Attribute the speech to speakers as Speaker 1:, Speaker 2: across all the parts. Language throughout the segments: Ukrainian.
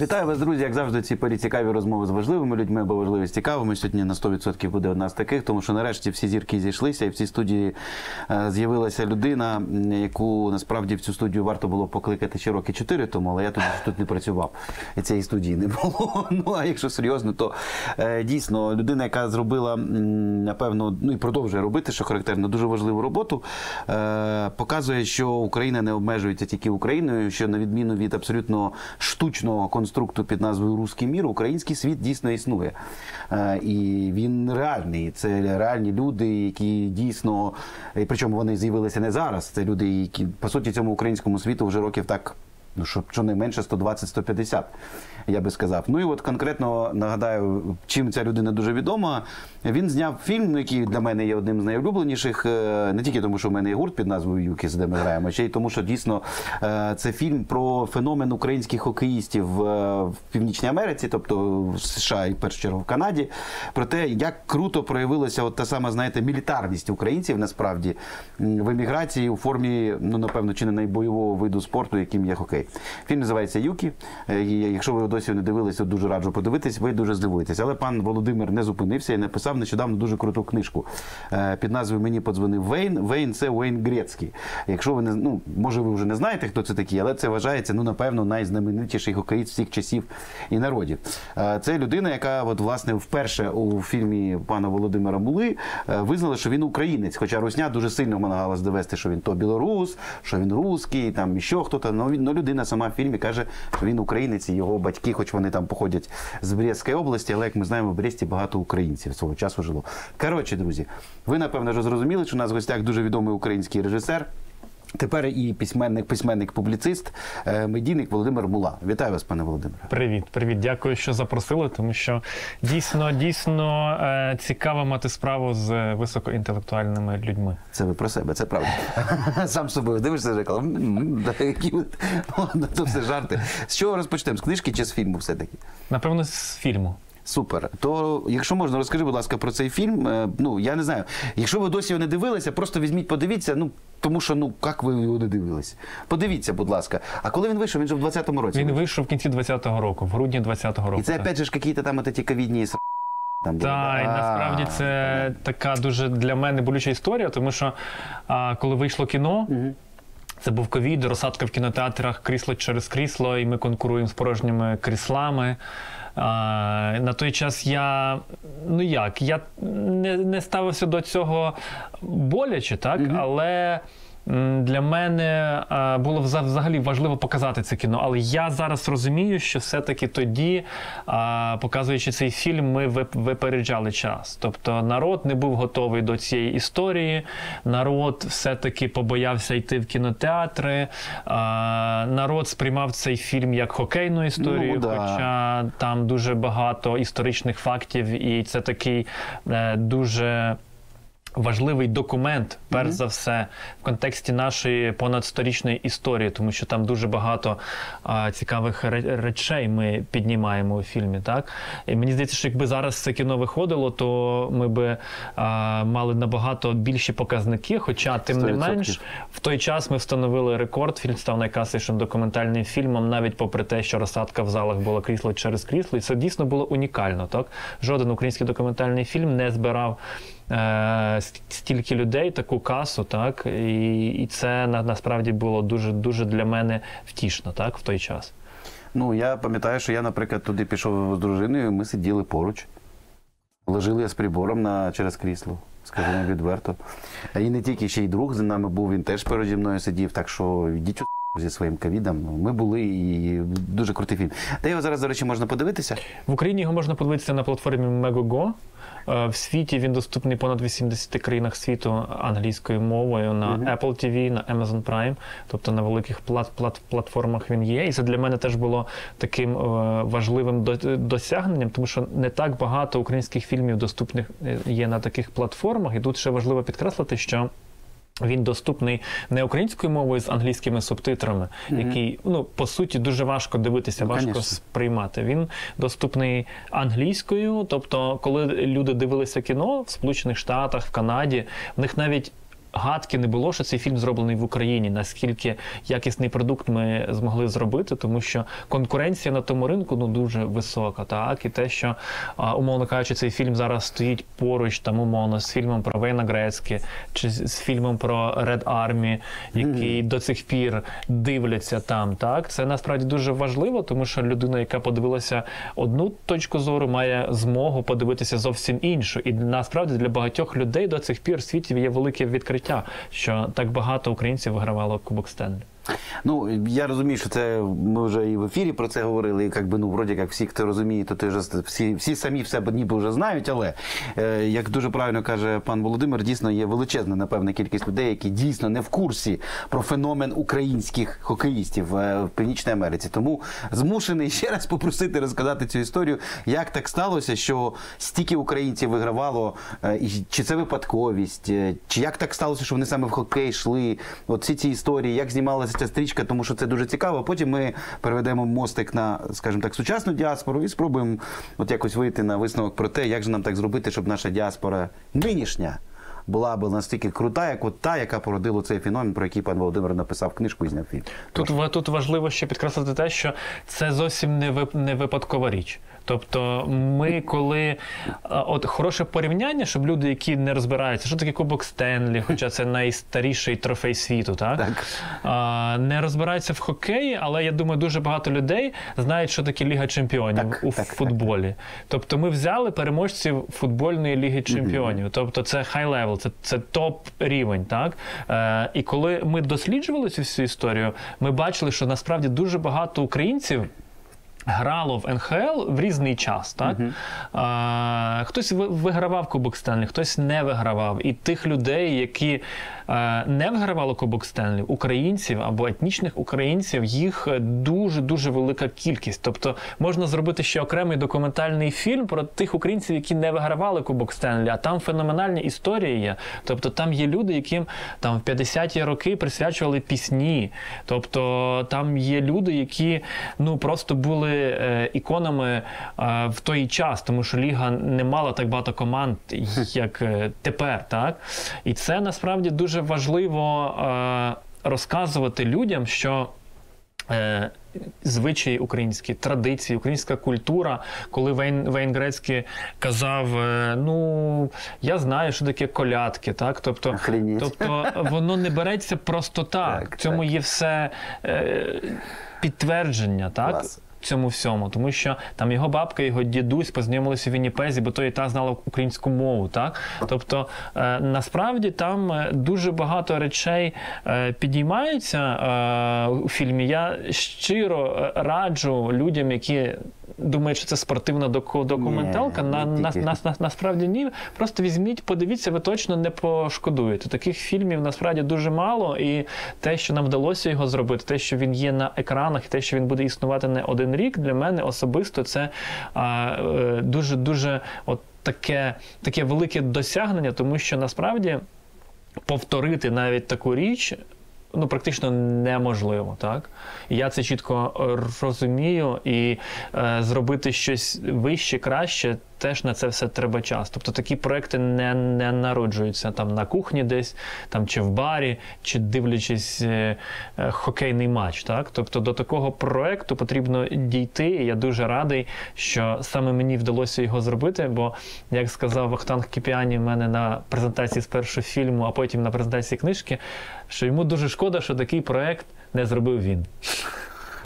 Speaker 1: Вітаю вас, друзі. Як завжди, ці порі цікаві розмови з важливими людьми або важливі з цікавими. Сьогодні на 100% буде одна з таких, тому що нарешті всі зірки зійшлися, і в цій студії е, з'явилася людина, яку насправді в цю студію варто було покликати ще роки чотири тому, але я ж тут не працював. І цієї студії не було. Ну а якщо серйозно, то е, дійсно людина, яка зробила, напевно, ну і продовжує робити, що характерно, дуже важливу роботу, е, показує, що Україна не обмежується тільки Україною, що на відміну від абсолютно штучного конструкту під назвою Руський мір, український світ дійсно існує. Е, І він реальний. Це реальні люди, які дійсно, причому вони з'явилися не зараз. Це люди, які по суті цьому українському світу вже років так. Ну, що щонайменше 120-150, я би сказав. Ну і от конкретно нагадаю, чим ця людина дуже відома. Він зняв фільм, який для мене є одним з найулюбленіших, е, не тільки тому, що в мене є гурт під назвою Юкіс, де ми граємо, ще й тому, що дійсно е, це фільм про феномен українських хокеїстів е, в Північній Америці, тобто в США і в першу чергу в Канаді. Про те, як круто проявилася от та сама, знаєте, мілітарність українців насправді в еміграції у формі, ну напевно, чи не найбойового виду спорту, яким є хокей. Фільм називається Юкі. Якщо ви досі не дивилися, дуже раджу подивитись, ви дуже здивуєтесь. Але пан Володимир не зупинився і написав нещодавно дуже круту книжку е, під назвою Мені подзвонив Вейн. Вейн це Вейн Грецький. Якщо ви не ну, може, ви вже не знаєте, хто це такий, але це вважається, ну напевно, найзнаменитіший хокеїст всіх часів і народів. Е, Це людина, яка от власне вперше у фільмі пана Володимира Мули е, визнала, що він українець. Хоча Русня дуже сильно намагалась довести, що він то білорус, що він русський, там і що хто там. Ну, ну людина сама в фільмі каже, що він українець, і його батьки, хоч вони там походять з Брестської області, але як ми знаємо, в Бресті багато українців свого часу жило. Коротше, друзі, ви напевно вже зрозуміли, що у нас в гостях дуже відомий український режисер. Тепер і письменник, письменник-публіцист, е, медійник Володимир Мула. Вітаю вас, пане Володимире.
Speaker 2: Привіт, привіт, дякую, що запросили, тому що дійсно дійсно е, цікаво мати справу з високоінтелектуальними людьми.
Speaker 1: Це ви про себе, це правда. Сам собою дивишся ви- Ладно, то все жарти. З чого розпочнемо? З книжки чи з фільму все-таки?
Speaker 2: Напевно, з фільму.
Speaker 1: Супер. То, якщо можна, розкажи, будь ласка, про цей фільм. Е, Ну, я не знаю. Якщо ви досі його не дивилися, просто візьміть, подивіться. Ну, тому що, ну, як ви його не дивилися? Подивіться, будь ласка. А коли він вийшов? Він же в 20-му році.
Speaker 2: Він
Speaker 1: вийшов.
Speaker 2: в кінці 20-го року, в грудні 20-го року.
Speaker 1: І це, опять же, ж, якісь там ті ковідні там були.
Speaker 2: І насправді це така дуже для мене болюча історія, тому що а, коли вийшло кіно. Це був ковід, розсадка в кінотеатрах крісло через крісло, і ми конкуруємо з порожніми кріслами. А, на той час я ну як, я не, не ставився до цього боляче, так, але. Для мене було вза- взагалі важливо показати це кіно, але я зараз розумію, що все-таки тоді, показуючи цей фільм, ми випереджали час. Тобто народ не був готовий до цієї історії, народ все-таки побоявся йти в кінотеатри. Народ сприймав цей фільм як хокейну історію,
Speaker 1: Ну, да.
Speaker 2: хоча там дуже багато історичних фактів, і це такий е, дуже. Важливий документ, перш за все, в контексті нашої понад сторічної історії, тому що там дуже багато а, цікавих речей ми піднімаємо у фільмі. Так і мені здається, що якби зараз це кіно виходило, то ми би а, мали набагато більші показники. Хоча, тим не
Speaker 1: 100%.
Speaker 2: менш, в той час ми встановили рекорд. Фільм став найкасовішим документальним фільмом, навіть попри те, що розсадка в залах була крісло через крісло, і це дійсно було унікально. Так жоден український документальний фільм не збирав. Е, Стільки людей, таку касу, так і, і це на, насправді було дуже дуже для мене втішно, так в той час.
Speaker 1: Ну, я пам'ятаю, що я, наприклад, туди пішов з дружиною, ми сиділи поруч. Ложили я з прибором на, через крісло, скажімо відверто. І не тільки ще й друг з нами був, він теж переді мною сидів, так що йдіть у зі своїм ковідом. Ми були і дуже крутий фільм. Та його зараз, до речі, можна подивитися.
Speaker 2: В Україні його можна подивитися на платформі Megogo. Е, В світі він доступний понад 80 країнах світу англійською мовою на Apple TV, на Amazon Prime, тобто на великих плат, плат, платформах він є. І це для мене теж було таким е, важливим до- досягненням, тому що не так багато українських фільмів доступних е, є на таких платформах. І тут ще важливо підкреслити, що. Він доступний не українською мовою з англійськими субтитрами, який ну по суті дуже важко дивитися,
Speaker 1: Ну,
Speaker 2: важко
Speaker 1: конечно.
Speaker 2: сприймати. Він доступний англійською. Тобто, коли люди дивилися кіно в Сполучених Штатах, в Канаді, в них навіть гадки не було, що цей фільм зроблений в Україні. Наскільки якісний продукт ми змогли зробити, тому що конкуренція на тому ринку ну дуже висока. Так і те, що умовно кажучи, цей фільм зараз стоїть поруч там умовно з фільмом про Вейна Грецьке чи з фільмом про Red Army, який до цих пір дивляться там. Так це насправді дуже важливо, тому що людина, яка подивилася одну точку зору, має змогу подивитися зовсім іншу. І насправді для багатьох людей до цих пір в світі є велике відкриття, що так багато українців вигравало Кубок Стенлі.
Speaker 1: Ну, я розумію, що це ми вже і в ефірі про це говорили, і як би, ну, вроді як всі, хто розуміє, то ти вже всі, всі самі в себе ніби вже знають, але е, як дуже правильно каже пан Володимир, дійсно є величезна, напевне, кількість людей, які дійсно не в курсі про феномен українських хокеїстів е, в Північній Америці. Тому змушений ще раз попросити розказати цю історію, як так сталося, що стільки українців вигравало, е, чи це випадковість, е, чи як так сталося, що вони саме в хокей йшли. От всі ці історії, як знімалася ця стрічка, тому що це дуже цікаво. Потім ми переведемо мостик на, скажімо так, сучасну діаспору і спробуємо от якось вийти на висновок про те, як же нам так зробити, щоб наша діаспора нинішня. Була б настільки крута, як от та, яка породила цей феномен, про який пан Володимир написав книжку і зняв фільм.
Speaker 2: Тут ва- тут важливо ще підкреслити те, що це зовсім не випадкова річ. Тобто, ми коли от хороше порівняння, щоб люди, які не розбираються, що таке Кубок Стенлі, хоча це найстаріший трофей світу, так,
Speaker 1: Так.
Speaker 2: А, не розбираються в хокеї, але я думаю, дуже багато людей знають, що таке Ліга Чемпіонів
Speaker 1: Так,
Speaker 2: у
Speaker 1: так, так,
Speaker 2: футболі. Тобто, ми взяли переможців футбольної ліги чемпіонів. Тобто, це high level, це, це топ рівень. Так е, і коли ми досліджували цю всю історію, ми бачили, що насправді дуже багато українців. Грало в НХЛ в різний час, так? А, хтось вигравав Кубок Стенлі, хтось не вигравав. І тих людей, які не вигравали Кубок Стенлі, українців або етнічних українців, їх дуже-дуже велика кількість. Тобто можна зробити ще окремий документальний фільм про тих українців, які не вигравали Кубок Стенлі, а там феноменальні історії є. Тобто там є люди, яким там в 50-ті роки присвячували пісні. Тобто там є люди, які ну просто були е, іконами е, в той час, тому що Ліга не мала так багато команд, як е, тепер. Так? І це насправді дуже важливо е, розказувати людям, що. Е, Звичаї українські, традиції, українська культура. Коли Вейн, Вейн Грецький казав: е, ну я знаю, що таке колядки, так? Тобто, тобто воно не береться просто так.
Speaker 1: Так,
Speaker 2: В цьому
Speaker 1: так.
Speaker 2: є все е, підтвердження, так?
Speaker 1: Клас.
Speaker 2: Цьому всьому, тому що там його бабка, його дідусь познайомилися в Вінніпезі, бо той і та знала українську мову. Так? Тобто е, насправді там е, дуже багато речей е, підіймаються е, у фільмі. Я щиро е, раджу людям, які думають, що це спортивна доку- документалка.
Speaker 1: Ні,
Speaker 2: на, на, на, на, насправді ні. Просто візьміть, подивіться, ви точно не пошкодуєте. Таких фільмів насправді дуже мало, і те, що нам вдалося його зробити, те, що він є на екранах, і те, що він буде існувати не один рік, для мене особисто це а, е, дуже дуже от таке, таке велике досягнення, тому що насправді повторити навіть таку річ. Ну, практично неможливо, так? Я це чітко е, розумію, і е, зробити щось вище, краще, теж на це все треба час. Тобто такі проекти не, не народжуються там на кухні десь, там чи в барі, чи дивлячись е, е, хокейний матч. Так? Тобто до такого проекту потрібно дійти. І я дуже радий, що саме мені вдалося його зробити. Бо, як сказав Вахтанг Кіпіані в мене на презентації з першого фільму, а потім на презентації книжки, що йому дуже шкода, що такий проект не зробив він.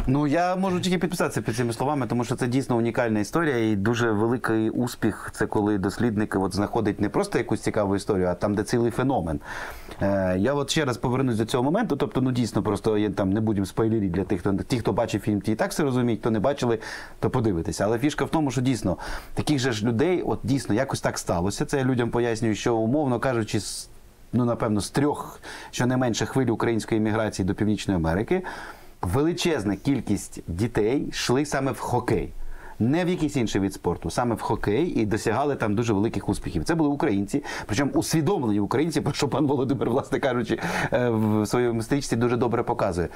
Speaker 1: Ну я можу тільки підписатися під цими словами, тому що це дійсно унікальна історія і дуже великий успіх. Це коли дослідник от знаходить не просто якусь цікаву історію, а там, де цілий феномен. Е, я от ще раз повернусь до цього моменту. Тобто, ну дійсно, просто я там не будемо спойлерити для тих, хто ті, хто бачив фільм, ті і так все розуміють, хто не бачили, то подивитися. Але фішка в тому, що дійсно таких же ж людей, от дійсно якось так сталося. Це я людям пояснюю, що умовно кажучи, ну напевно, з трьох щонайменше хвиль української міграції до Північної Америки величезна кількість дітей йшли саме в хокей. Не в якийсь інший від спорту, саме в хокей, і досягали там дуже великих успіхів. Це були українці, причому усвідомлені українці, про що пан Володимир, власне кажучи, е, в своєму стрічці дуже добре показує.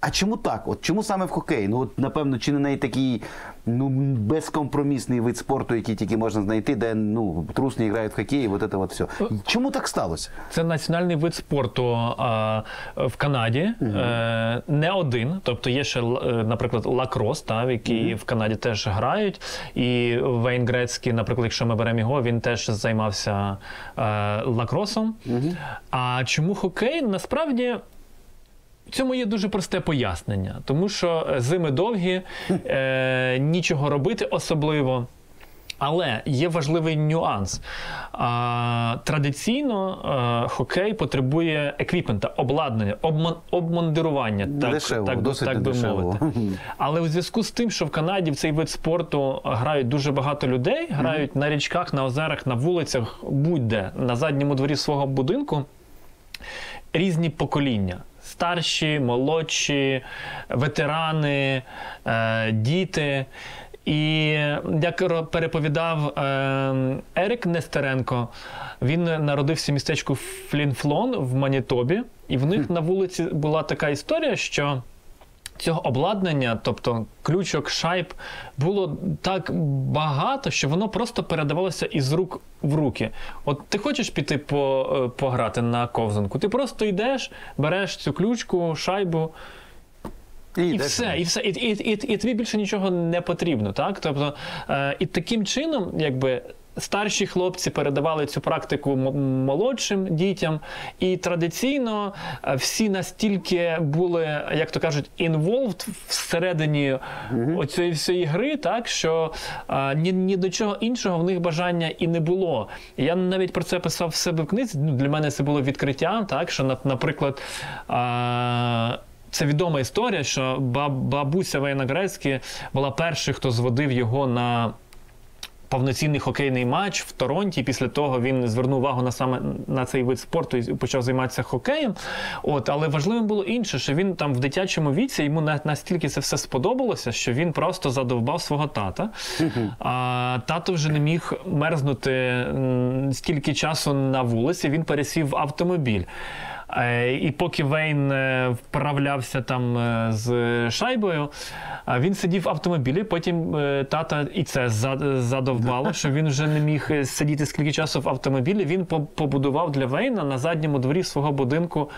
Speaker 1: А чому так? От чому саме в хокей? Ну от напевно, чи не найtakий ну безкомпромісний вид спорту, який тільки можна знайти, де ну трусні грають в хокей, і от це от все. Чому так сталося?
Speaker 2: Це національний вид спорту а, в Канаді. Е, не один. Тобто є ще, е, наприклад, лакрос, та, в який в Канаді теж грають. І Вейн Грецький, наприклад, якщо ми беремо його, він теж займався е, лакросом. А чому хокей? Насправді. В цьому є дуже просте пояснення, тому що е, зими довгі, е, нічого робити особливо. Але є важливий нюанс. А, традиційно е, хокей потребує еквіпмента, обладнання, обмон, обмундирування, так,
Speaker 1: Недешево,
Speaker 2: так,
Speaker 1: досить
Speaker 2: так би
Speaker 1: недешево.
Speaker 2: мовити. Але у зв'язку з тим, що в Канаді в цей вид спорту грають дуже багато людей, грають на річках, на озерах, на вулицях, будь-де, на задньому дворі свого будинку різні покоління. Старші, молодші, ветерани, е, діти. І як переповідав е, Ерик Нестеренко, він народився в містечку Флінфлон в Манітобі, і в них на вулиці була така історія, що цього обладнання, тобто ключок, шайб, було так багато, що воно просто передавалося із рук в руки. От ти хочеш піти по, е, пограти на ковзанку, ти просто йдеш, береш цю ключку, шайбу, і
Speaker 1: йдеш
Speaker 2: все, і все, і, і, і, і тобі більше нічого не потрібно. Так? Тобто, е, і таким чином, якби. Старші хлопці передавали цю практику молодшим дітям, і традиційно е, всі настільки були, як то кажуть, involved всередині оцієї всієї гри, так що е, ні, ні до чого іншого в них бажання і не було. Я навіть про це писав в себе в книзі. Ну, для мене це було відкриттям, так що, на- наприклад. е, це відома історія, що баб, бабуся Вейна Грецькі була першою, хто зводив його на повноцінний хокейний матч в Торонті. Після того він звернув увагу на саме на цей вид спорту і почав займатися хокеєм. От, але важливим було інше, що він там в дитячому віці йому на- настільки це все сподобалося, що він просто задовбав свого тата. А тато вже не міг мерзнути стільки часу на вулиці. Він пересів в автомобіль. Е, І поки Вейн е, вправлявся там е, з шайбою, він сидів в автомобілі. Потім тата і це за- задовбало, що він вже не міг сидіти скільки часу в автомобілі. Він побудував для Вейна на задньому дворі свого будинку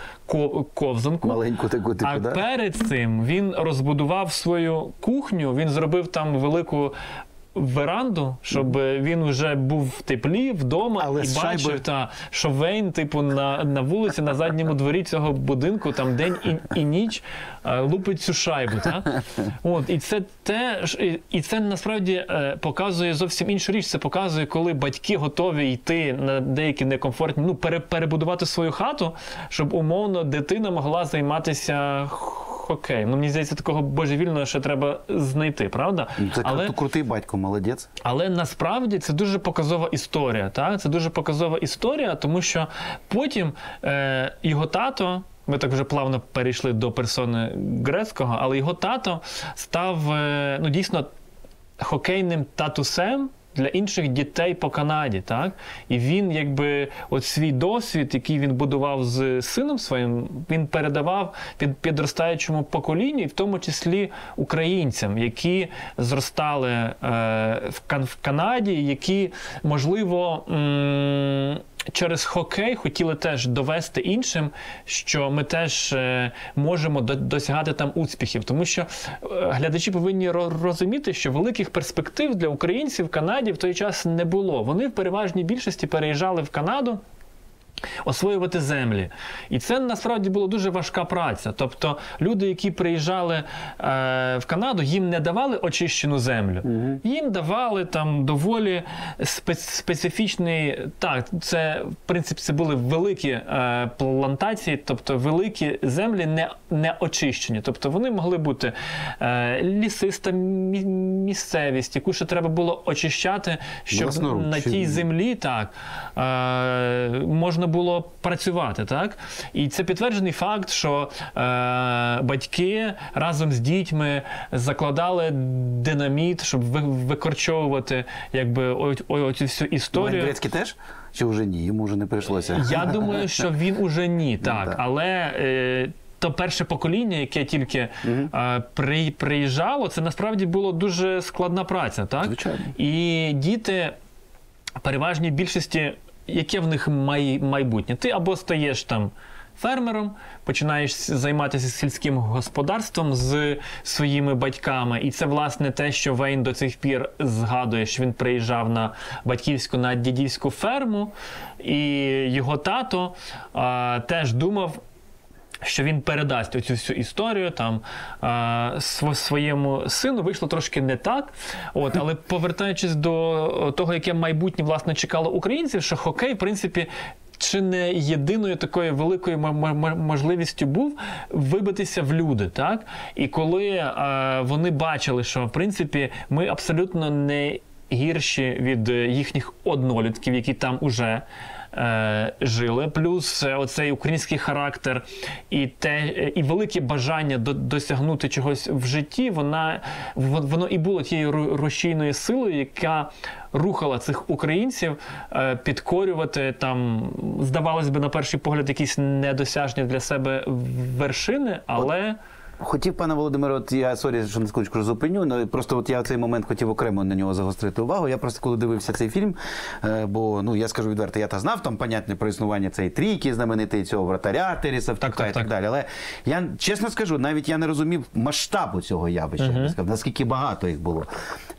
Speaker 2: ковзанку.
Speaker 1: Маленьку таку типу,
Speaker 2: А перед цим він розбудував свою кухню, він зробив там велику. Веранду, щоб він вже був в теплі вдома
Speaker 1: Але
Speaker 2: і бачив,
Speaker 1: шайби-
Speaker 2: та, що Вейн, типу, на, на вулиці, на задньому дворі цього будинку, там день і, і ніч е, лупить цю шайбу. Та? От, і це теж, і, і це насправді е, показує зовсім іншу річ. Це показує, коли батьки готові йти на деякі некомфортні, ну, пере, перебудувати свою хату, щоб умовно дитина могла займатися хокеєм. Ну, мені здається, такого божевільного ще треба знайти, правда?
Speaker 1: Ну, Це
Speaker 2: Але...
Speaker 1: крутий батько, молодець.
Speaker 2: Але насправді це дуже показова історія. Так? Це дуже показова історія, тому що потім е, його тато. Ми так вже плавно перейшли до персони грецького, але його тато став е, ну, дійсно хокейним татусем для інших дітей по Канаді. Так? І він, якби, от свій досвід, який він будував з сином своїм, він передавав під підростаючому поколінню, і в тому числі українцям, які зростали е, в, Кан- в Канаді, які, можливо, м- через хокей хотіли теж довести іншим, що ми теж е, можемо до- досягати там успіхів. Тому що е, глядачі повинні ро- розуміти, що великих перспектив для українців в Канаді в той час не було. Вони в переважній більшості переїжджали в Канаду. Освоювати землі. І це насправді була дуже важка праця. Тобто люди, які приїжджали е, в Канаду, їм не давали очищену землю. Їм давали там доволі спе- специфічний. Так, це в принципі це були великі е, плантації, тобто великі землі не, не очищені. Тобто вони могли бути е, лісиста мі- місцевість, яку ще треба було очищати, щоб
Speaker 1: Власноруч.
Speaker 2: на тій землі так е, можна було працювати. Так? І це підтверджений факт, що е, батьки разом з дітьми закладали динаміт, щоб ви- викорчовувати якби, о- всю історію.
Speaker 1: Грецький теж? Чи вже ні? Йому вже не прийшлося.
Speaker 2: Я думаю, що він уже ні, так.
Speaker 1: так.
Speaker 2: Але е, то перше покоління, яке тільки е, при, приїжджало, це насправді було дуже складна праця, так?
Speaker 1: Звичайно.
Speaker 2: І діти, переважній більшості, яке в них май-, майбутнє? Ти або стаєш там. Фермером починаєш займатися сільським господарством з своїми батьками, і це власне те, що Вейн до цих пір згадує, що він приїжджав на батьківську на дідівську ферму, і його тато а, теж думав, що він передасть оцю всю історію там своєму сину. Вийшло трошки не так. От, але повертаючись до того, яке майбутнє власне чекало українців, що хокей, в принципі. Чи не єдиною такою великою можливістю був вибитися в люди, так? І коли е, вони бачили, що в принципі ми абсолютно не гірші від е, їхніх однолітків, які там уже е, жили, плюс е, оцей український характер і те, е, і велике бажання до, досягнути чогось в житті, вона воно і було тією рушійною силою, яка рухала цих українців е, підкорювати там, здавалось би, на перший погляд, якісь недосяжні для себе вершини, але.
Speaker 1: Хотів, пане Володимире, от я sorry, що на секундочку зупиню, але просто от я в цей момент хотів окремо на нього загострити увагу. Я просто коли дивився цей фільм, е, бо ну я скажу відверто, я та знав там понятне про існування цієї трійки, знаменитий цього вратаря Теріса
Speaker 2: Так, так,
Speaker 1: і так
Speaker 2: так.
Speaker 1: далі. Але я чесно скажу, навіть я не розумів масштабу цього явища, Uh -huh. наскільки багато їх було.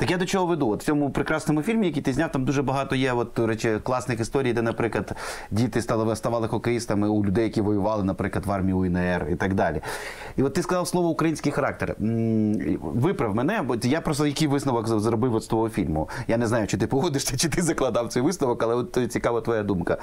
Speaker 1: Так я до чого веду? От в цьому прекрасному фільмі, який ти зняв, там дуже багато є от, речі, класних історій, де, наприклад, діти стали ставали хокеїстами у людей, які воювали, наприклад, в армії УНР і так далі. І от ти сказав слово український характер. Виправ мене, бо я просто який висновок зробив от з того фільму. Я не знаю, чи ти погодишся, чи ти закладав цей висновок, але от цікава твоя думка.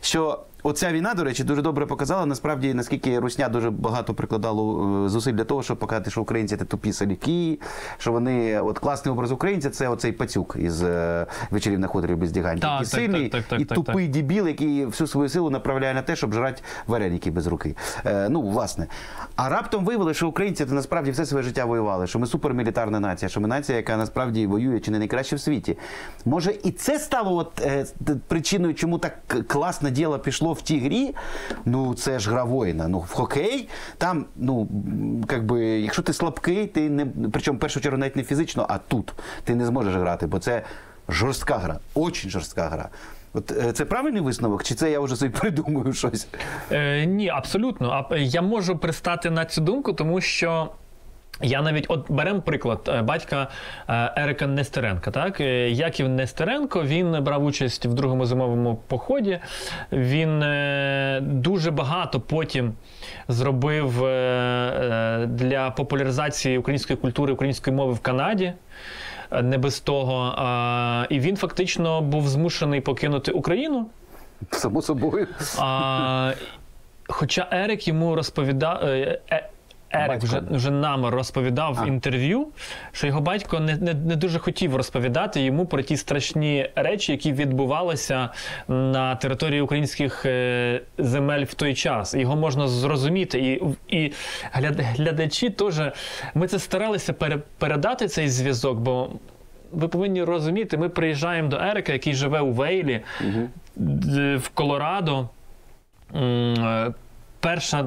Speaker 1: Що оця війна, до речі, дуже добре показала насправді, наскільки Русня дуже багато прикладало е, зусиль для того, щоб показати, що українці це тупі саліки, що вони от класний образ українця це оцей пацюк із е, вечорів на хуторі без дігань.
Speaker 2: Так,
Speaker 1: Такий
Speaker 2: так,
Speaker 1: сильний
Speaker 2: так, так,
Speaker 1: і
Speaker 2: так,
Speaker 1: тупий дебіл, який всю свою силу направляє на те, щоб жрати вареники без руки. Е, ну, власне. А раптом виявили, що українці це насправді все своє життя воювали, що ми супермілітарна нація, що ми нація, яка насправді воює чи не найкраще в світі. Може, і це стало от, е, причиною, чому так класне діло пішло в тій грі. Ну, це ж гра воїна. Ну, в хокей там, ну, м, как би, якщо ти слабкий, ти не причому в першу чергу навіть не фізично, а тут ти не зможеш грати, бо це жорстка гра, очень жорстка гра. От е, це правильний висновок, чи це я вже собі придумую щось?
Speaker 2: Е, ні, абсолютно. А я можу пристати на цю думку, тому що. Я навіть от беремо приклад е, батька е, Ерика Нестеренка. Так Е, Яків Нестеренко він брав участь в другому зимовому поході. Він дуже багато потім зробив для популяризації української культури, української мови в Канаді. Не без того. І він фактично був змушений покинути Україну.
Speaker 1: Само собою.
Speaker 2: А, хоча Ерик йому розповідав. Е, е, Ерик
Speaker 1: Батько.
Speaker 2: вже, вже нам розповідав в інтерв'ю, що його батько не, не, не дуже хотів розповідати йому про ті страшні речі, які відбувалися на території українських е, земель в той час. Його можна зрозуміти. І, і гляд- глядачі теж ми це старалися пере, передати цей зв'язок, бо ви повинні розуміти, ми приїжджаємо до Ерика, який живе у Вейлі д- в Колорадо. Перша,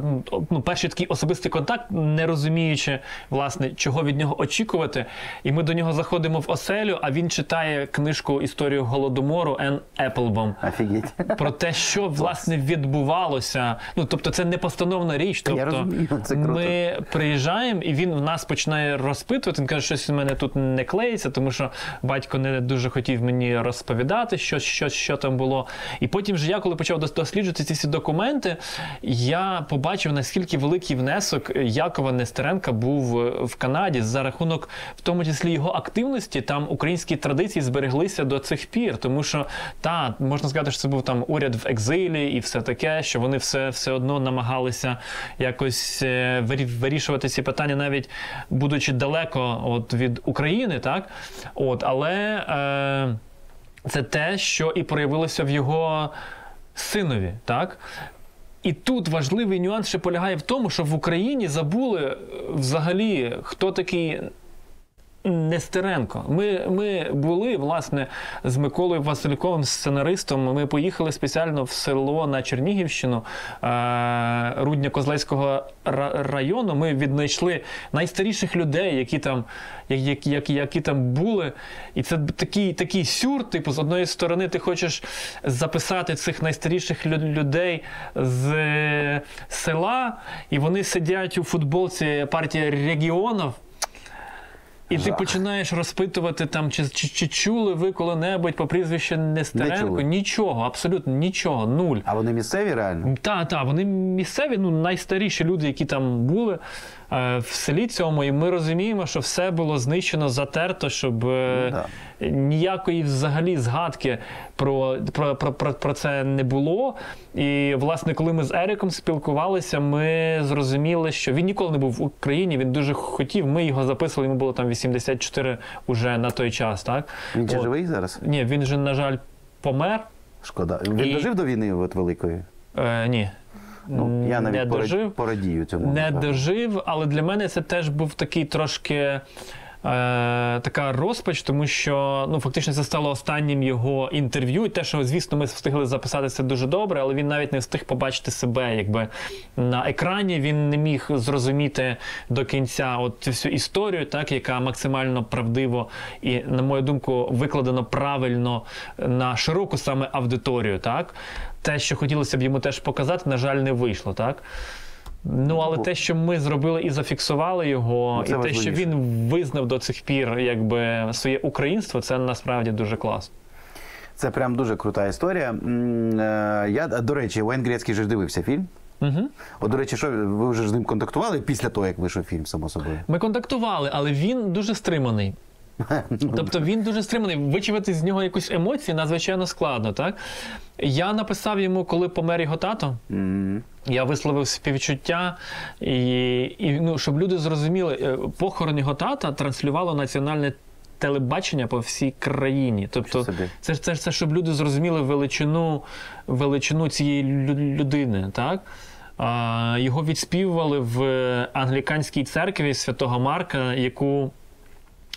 Speaker 2: ну, перший такий особистий контакт, не розуміючи, власне, чого від нього очікувати. І ми до нього заходимо в оселю, а він читає книжку Історію Голодомору Ен Еплбом
Speaker 1: Офігеть.
Speaker 2: про те, що власне відбувалося. Ну тобто, це не постановна річ.
Speaker 1: Та я
Speaker 2: Тобто,
Speaker 1: розумію, це круто.
Speaker 2: ми приїжджаємо, і він в нас починає розпитувати. Він каже, що щось у мене тут не клеїться, тому що батько не дуже хотів мені розповідати, що, що, що там було. І потім же я, коли почав досліджувати ці всі документи, я побачив, наскільки великий внесок Якова Нестеренка був е, в Канаді за рахунок, в тому числі його активності, там українські традиції збереглися до цих пір, тому що та можна сказати, що це був там уряд в екзилі і все таке, що вони все, все одно намагалися якось е, вирішувати ці питання, навіть будучи далеко от, від України, так? От, але е, це те, що і проявилося в його синові, так? І тут важливий нюанс ще полягає в тому, що в Україні забули е, взагалі, хто такий Нестеренко. Ми, ми були власне з Миколою Васильковим, сценаристом. Ми поїхали спеціально в село на Чернігівщину е, Рудня Козлецького району. Ми віднайшли найстаріших людей, які там, які, які, які там були. І це такий, такий сюр. Типу, з одної сторони, ти хочеш записати цих найстаріших людей з е, села, і вони сидять у футболці партії регіонів. І ти починаєш розпитувати там, чи, чи, чи чули ви коли-небудь по прізвищу Нестеренко?
Speaker 1: Не
Speaker 2: Нічого, абсолютно нічого, нуль.
Speaker 1: А вони місцеві реально?
Speaker 2: Так, так, вони місцеві, ну найстаріші люди, які там були в селі цьому, і ми розуміємо, що все було знищено, затерто, щоб е,
Speaker 1: Ну,
Speaker 2: ніякої взагалі згадки про, про, про, про, про це не було. І власне, коли ми з Ериком спілкувалися, ми зрозуміли, що він ніколи не був в Україні, він дуже хотів. Ми його записували, йому було там 84 уже на той час. Так?
Speaker 1: Він ще живий зараз?
Speaker 2: Ні, він же, на жаль, помер.
Speaker 1: Шкода. Він
Speaker 2: І-
Speaker 1: дожив до війни от великої?
Speaker 2: Е, ні.
Speaker 1: Ну, я навіть порад-
Speaker 2: дожив.
Speaker 1: порадію цьому.
Speaker 2: Не
Speaker 1: напевно.
Speaker 2: дожив, але для мене це теж був такий трошки. Е, така розпач, тому що ну фактично це стало останнім його інтерв'ю. І те, що звісно, ми встигли записати це дуже добре, але він навіть не встиг побачити себе, якби на екрані. Він не міг зрозуміти до кінця от цю всю історію, так яка максимально правдиво і, на мою думку, викладено правильно на широку саме аудиторію. Так, те, що хотілося б йому теж показати, на жаль, не вийшло. Так. Ну, але те, що ми зробили і зафіксували його,
Speaker 1: Ну,
Speaker 2: і
Speaker 1: це
Speaker 2: те, що він визнав до цих пір якби своє українство, це насправді дуже класно.
Speaker 1: Це прям дуже крута історія. Е, Я, до речі, Вейн Грецький же ж дивився фільм.
Speaker 2: Угу.
Speaker 1: От, до речі, що ви вже з ним контактували після того, як вийшов фільм, само собою?
Speaker 2: Ми контактували, але він дуже стриманий. Тобто він дуже стриманий. Вичавити з нього якусь емоцію надзвичайно складно. Так? Я написав йому, коли помер його тато. Я висловив співчуття, і, і ну, щоб люди зрозуміли, е, похорон його тата транслювало національне телебачення по всій країні. Тобто, це ж це, це щоб люди зрозуміли величину, величину цієї людини. Так? А, його відспівували в англіканській церкві святого Марка, яку.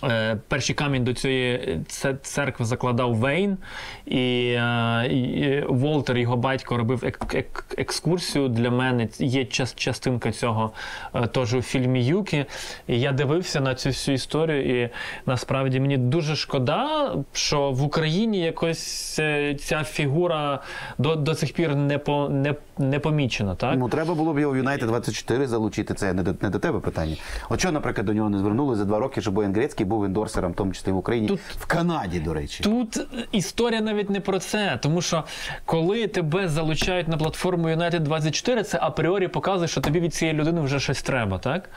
Speaker 2: Е, Перший камінь до цієї церкви закладав Вейн, і, е, Волтер, його батько, робив ек- ек- екскурсію для мене. Є частинка цього е, теж у фільмі Юкі. І я дивився на цю всю історію, і насправді мені дуже шкода, що в Україні якось е, ця фігура до, до цих пір не, по, не, не помічена. Так?
Speaker 1: Ну, треба було б його в Юнайтед 24 залучити. Це не до, не до тебе питання. От що, наприклад, до нього не звернули за два роки, щоб Вейн Грецький був ендорсером, в тому числі в Україні,
Speaker 2: Тут-
Speaker 1: в Канаді, до речі.
Speaker 2: Тут історія навіть не про це, тому що коли тебе залучають на платформу United 24, це апріорі показує, що тобі від цієї людини вже щось треба, так?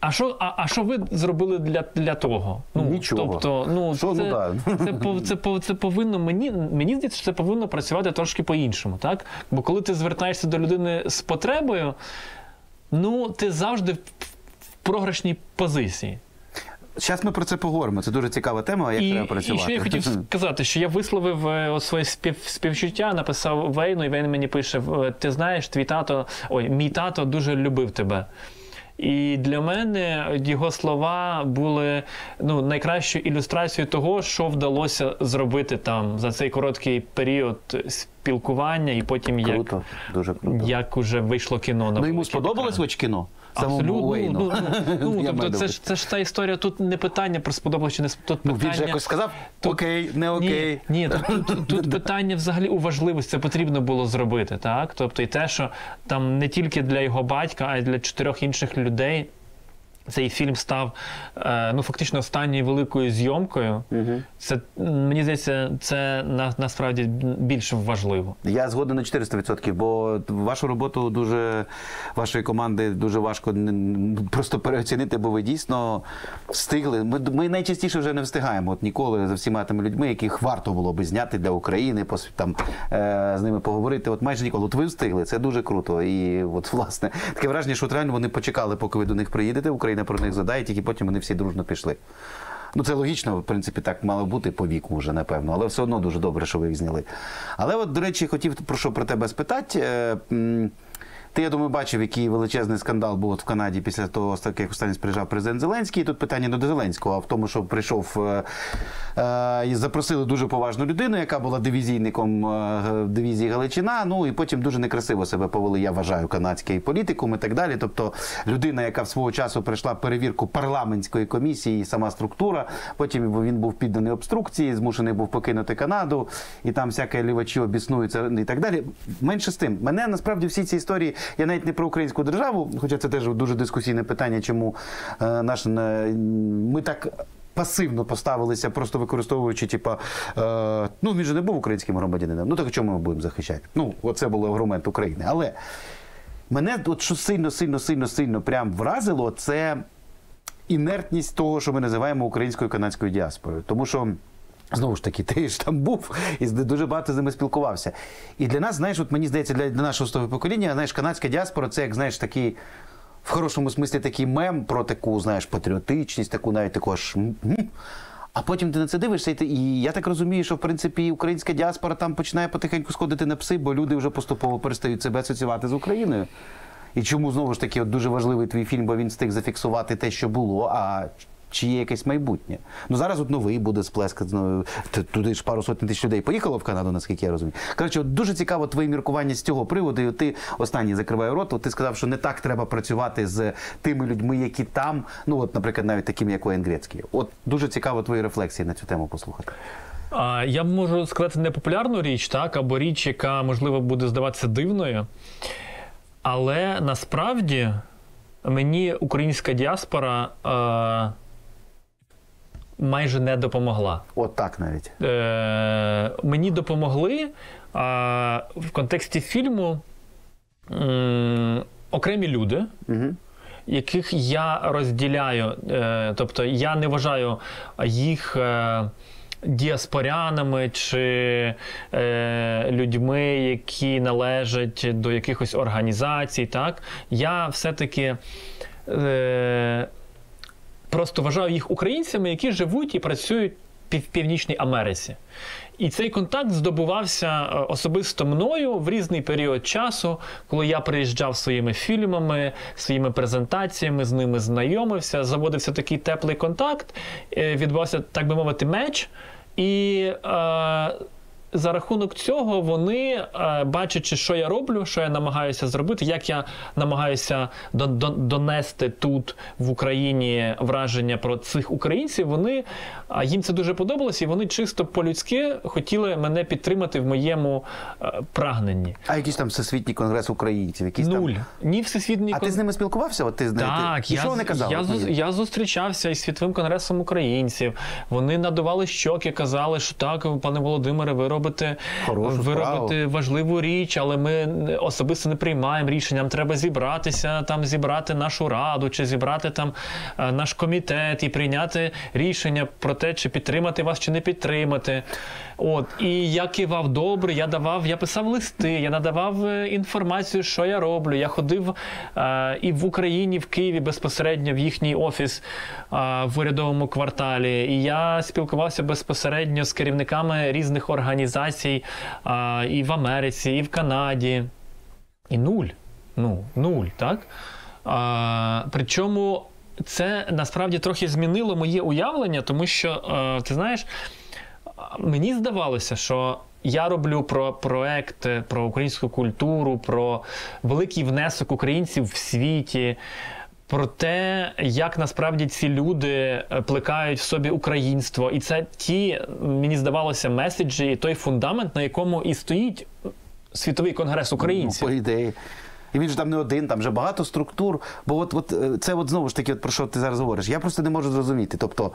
Speaker 2: А що, а, а що ви зробили для, для того? Ну,
Speaker 1: Нічого.
Speaker 2: Тобто, ну,
Speaker 1: Що, ну,
Speaker 2: це,
Speaker 1: да.
Speaker 2: це, пов- це, це повинно мені, мені здається, що це повинно працювати трошки по-іншому, так? Бо коли ти звертаєшся до людини з потребою, ну ти завжди в програшній позиції.
Speaker 1: Зараз ми про це поговоримо. Це дуже цікава тема, як
Speaker 2: і,
Speaker 1: треба
Speaker 2: і
Speaker 1: працювати.
Speaker 2: що я хотів сказати, що я висловив е, своє спів, співчуття, написав Вейну, і Вейн мені пише: е, ти знаєш, твій тато, ой, мій тато дуже любив тебе. І для мене його слова були ну, найкращою ілюстрацією того, що вдалося зробити там за цей короткий період спілкування, і потім як,
Speaker 1: Круто, дуже круто.
Speaker 2: як уже вийшло кіно. на
Speaker 1: Ну йому сподобалось хоч кіно? Самому
Speaker 2: Абсолютно.
Speaker 1: Уейну?
Speaker 2: Ну, ну, ну,
Speaker 1: Я
Speaker 2: тобто це ж це ж та історія. Тут не питання про сподобалося чи не. Тут
Speaker 1: Ну,
Speaker 2: питання...
Speaker 1: він же якось сказав,
Speaker 2: Тут-
Speaker 1: окей, не окей.
Speaker 2: Ні, ні тут, тут, тут питання взагалі у важливості. Це потрібно було зробити, так? Тобто, і те, що там не тільки для його батька, а й для чотирьох інших людей. Цей фільм став е, ну фактично останньою великою зйомкою. Це мені здається, це на, насправді більш важливо.
Speaker 1: Я згоден на 400%, бо вашу роботу дуже вашої команди дуже важко просто переоцінити, бо ви дійсно встигли. Ми, ми найчастіше вже не встигаємо. От ніколи за всіма тими людьми, яких варто було би зняти для України, там е, з ними поговорити. От майже ніколи. От ви встигли. Це дуже круто. І от власне таке враження, що от реально вони почекали, поки ви до них приїдете. Україна про них задає, тільки потім вони всі дружно пішли. Ну, це логічно, в принципі, так мало бути по віку вже, напевно, але все одно дуже добре, що ви їх зняли. Але от, до речі, хотів про що про тебе спитати. Ти, я думаю, бачив, який величезний скандал був в Канаді після того, як останній приїжджав президент Зеленський. І тут питання не до Зеленського, а в тому, що прийшов е, е, і запросили дуже поважну людину, яка була дивізійником е, дивізії Галичина. Ну і потім дуже некрасиво себе повели, я вважаю, канадський політикум і так далі. Тобто людина, яка в свого часу прийшла перевірку парламентської комісії, сама структура. Потім він був підданий обструкції, змушений був покинути Канаду, і там всяке лівачі обіснуються і так далі. Менше з тим, мене насправді всі ці історії, я навіть не про українську державу, хоча це теж дуже дискусійне питання, чому е, наш е, ми так. Пасивно поставилися, просто використовуючи, типа, е, ну він же не був українським громадянином. Ну так чому ми будемо захищати? Ну, оце був аргумент України. Але мене от що сильно, сильно, сильно, сильно прям вразило, це інертність того, що ми називаємо українською канадською діаспорою. Тому що. Знову ж таки, ти ж там був і дуже багато з ними спілкувався. І для нас, знаєш, от мені здається, для, нашого стового покоління, знаєш, канадська діаспора це як знаєш такий. В хорошому смислі такий мем про таку, знаєш, патріотичність, таку навіть таку аж. А потім ти на це дивишся, і, ти, і я так розумію, що в принципі українська діаспора там починає потихеньку сходити на пси, бо люди вже поступово перестають себе асоціювати з Україною. І чому знову ж таки от дуже важливий твій фільм, бо він встиг зафіксувати те, що було, а чи є якесь майбутнє. Ну зараз от новий буде сплеск. ну, Туди ж пару сотень тисяч людей поїхало в Канаду, наскільки я розумію. Коротше, от дуже цікаво твої міркування з цього приводу. І ти останній закриваю рот. От ти сказав, що не так треба працювати з тими людьми, які там. Ну от, наприклад, навіть такими, як Оєн Грецький. От дуже цікаво твої рефлексії на цю тему послухати.
Speaker 2: Я можу сказати непопулярну річ, так, або річ, яка, можливо, буде здаватися дивною. Але насправді мені українська діаспора е, майже не допомогла.
Speaker 1: От так навіть.
Speaker 2: Е, мені допомогли е, в контексті фільму м, окремі люди.
Speaker 1: Угу.
Speaker 2: яких я розділяю. Е, тобто я не вважаю їх. Е, Діаспорянами чи е, людьми, які належать до якихось організацій, так я все-таки просто вважаю їх українцями, які живуть і працюють в Північній Америці. І цей контакт здобувався е, особисто мною в різний період часу, коли я приїжджав своїми фільмами, своїми презентаціями, з ними знайомився, заводився такий теплий контакт, е, відбувався, так би мовити, меч. І е, за рахунок цього вони, е, бачачи, що я роблю, що я намагаюся зробити, як я намагаюся до- до- донести тут в Україні враження про цих українців, вони їм це дуже подобалося, і вони чисто по-людськи хотіли мене підтримати в моєму е, прагненні.
Speaker 1: А якийсь там всесвітній конгрес українців, якісь
Speaker 2: Нуль.
Speaker 1: там.
Speaker 2: Ні всесвітній
Speaker 1: А ти з ними спілкувався? От ти з ними
Speaker 2: так,
Speaker 1: ти...
Speaker 2: Я,
Speaker 1: що вони казали?
Speaker 2: Я, я зустрічався із світовим конгресом українців. Вони надували щоки, казали, що так, пане Володимире, ви робите,
Speaker 1: Хорошу
Speaker 2: ви
Speaker 1: справу.
Speaker 2: робите важливу річ, але ми особисто не приймаємо рішення. Нам треба зібратися, там зібрати нашу раду, чи зібрати там е, наш комітет і прийняти рішення про те, чи підтримати вас, чи не підтримати. От і я кивав добре, я давав, я писав листи, я надавав е, інформацію, що я роблю. Я ходив е, і в Україні, в Києві безпосередньо в їхній офіс е, в урядовому кварталі. І я спілкувався безпосередньо з керівниками різних організацій е, і в Америці, і в Канаді. І нуль. Ну, нуль, так? А, причому це насправді трохи змінило моє уявлення, тому що, е, ти знаєш, а, мені здавалося, що я роблю про проекти, про українську культуру, про великий внесок українців в світі. Про те, як насправді ці люди е, плекають в собі українство, і це ті, мені здавалося, меседжі, і той фундамент, на якому і стоїть світовий конгрес українців.
Speaker 1: Ну, по ідеї. І він ж там не один, там вже багато структур. Бо от, от е, це от знову ж таки, от про що ти зараз говориш. Я просто не можу зрозуміти. Тобто,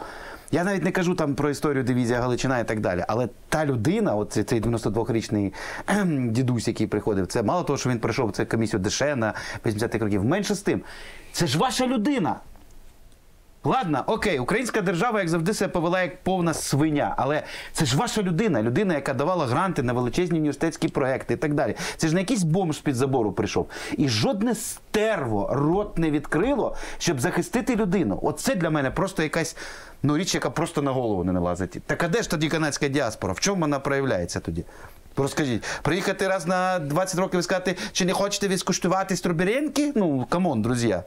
Speaker 1: я навіть не кажу там про історію дивізія Галичина і так далі. Але та людина, от цей, цей 92-річний дідусь, який приходив, це мало того, що він пройшов це комісію Дешена 80-х років. Менше з тим, це ж ваша людина. Ладно, окей, українська держава, як завжди, себе повела як повна свиня. Але це ж ваша людина, людина, яка давала гранти на величезні університетські проекти і так далі. Це ж не якийсь бомж з-під забору прийшов. І жодне стерво рот не відкрило, щоб захистити людину. Оце для мене просто якась ну, річ, яка просто на голову не налазить. Так а де ж тоді канадська діаспора? В чому вона проявляється тоді? Розкажіть, приїхати раз на 20 років і сказати, чи не хочете ви скуштувати strawberry? Ну, come on, друзі.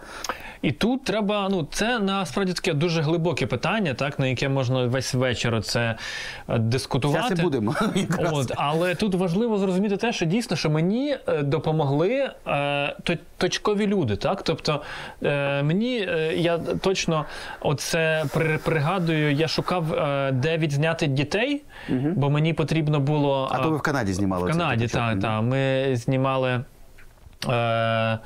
Speaker 2: І тут треба, ну це насправді таке дуже глибоке питання, так на яке можна весь вечір це е, дискутувати.
Speaker 1: Зараз і будемо.
Speaker 2: От, але тут важливо зрозуміти те, що дійсно, що мені е, допомогли е, точкові люди. Так? Тобто е, мені е, я точно оце при- пригадую, я шукав, е, де відзняти дітей, бо мені потрібно було.
Speaker 1: А то ви в Канаді знімали.
Speaker 2: В Канаді, так, так. Ми знімали. Е,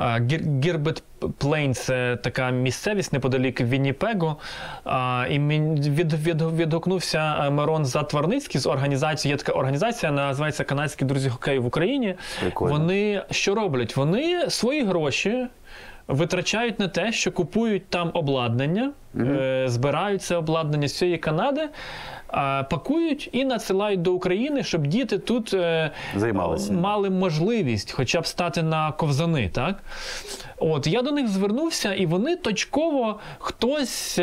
Speaker 2: е, Гірбет Плейн це така місцевість неподалік Вінніпегу. І від, від, відгукнувся е, Мирон Затварницький з організацією. Є така організація, називається Канадські друзі хокею в Україні.
Speaker 1: Прикольно.
Speaker 2: Вони що роблять? Вони свої гроші. Витрачають на те, що купують там обладнання, е, збирають це обладнання з цієї Канади, пакують і надсилають до України, щоб діти тут е,
Speaker 1: Займалися.
Speaker 2: мали можливість хоча б стати на ковзани. Так? От, я до них звернувся, і вони точково хтось.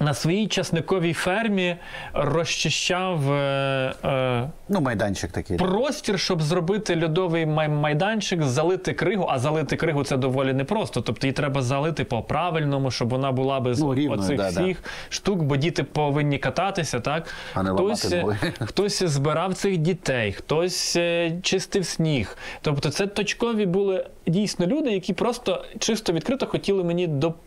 Speaker 2: Е, на своїй часниковій фермі розчищав е, е,
Speaker 1: Ну, майданчик такий.
Speaker 2: простір, щоб зробити льодовий май- майданчик, залити кригу. А залити кригу це доволі непросто. Тобто її треба залити по-правильному, щоб вона була без
Speaker 1: Ну, рівною,
Speaker 2: оцих
Speaker 1: да, да.
Speaker 2: всіх штук, бо діти повинні кататися, так?
Speaker 1: А не
Speaker 2: хтось, хтось збирав цих дітей, хтось е, чистив сніг. Тобто, це точкові були дійсно люди, які просто чисто відкрито хотіли мені допомогти.